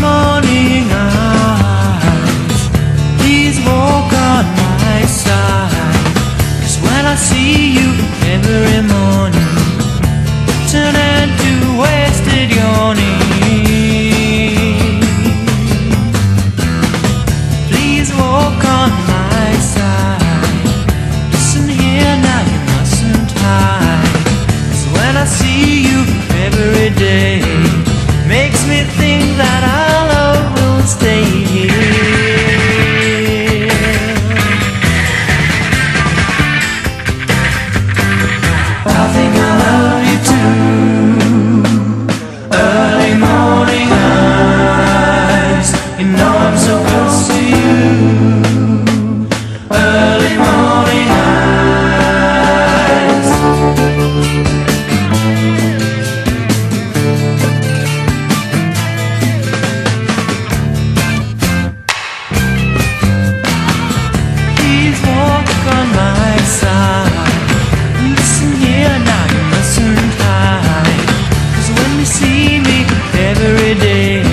morning eyes. Please walk on my when I see you every morning see me every day.